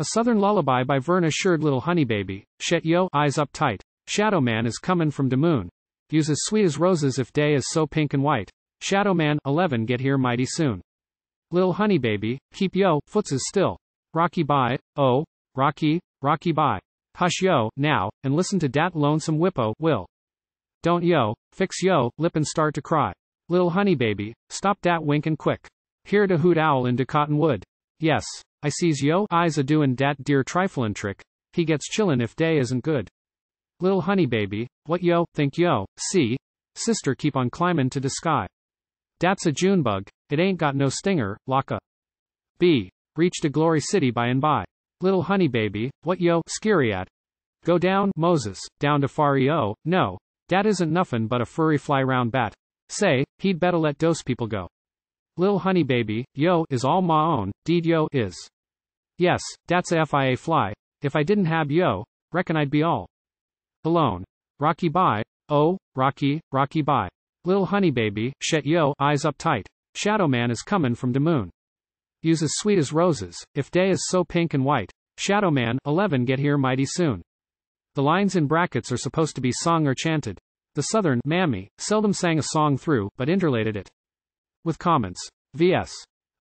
A Southern Lullaby by Virna Sheard little honey baby, Shet yo, eyes up tight. Shadow Man is comin' from de moon. Use as sweet as roses if day is so pink and white. Shadow Man, 11 get here mighty soon. Lil honey baby, keep yo, Foots Is still. Rocky bye, oh, Rocky, Rocky bye. Hush yo, now, and listen to dat lonesome whippo, will. Don't yo, fix yo, lip and start to cry. Lil honey baby, stop dat winkin' quick. Hear de hoot owl in de cottonwood. Yes, I sees yo eyes a doin' dat dear triflin' trick. He gets chillin' if day isn't good. Lil honey baby, what yo, think yo, see? Sister keep on climbin' to de sky. Dat's a June bug, it ain't got no stinger, locka. B. Reach de glory city by and by. Little honey baby, what yo, scary at? Go down, Moses, down to Phar-e-oh, no. Dat isn't nuffin' but a furry fly round bat. Say, he'd better let dose people go. Lil honey baby, yo, is all ma own, deed yo, is. Yes, dat's a FIA fly. If I didn't have yo, reckon I'd be all alone. Rocky bye, oh, Rocky, Rocky bye. Lil honey baby, shet yo, eyes up tight. Shadow man is comin' from de moon. Use as sweet as roses, if day is so pink and white. Shadow man, 11 get here mighty soon. The lines in brackets are supposed to be sung or chanted. The Southern Mammy seldom sang a song through, but interlated it with comments. V.S.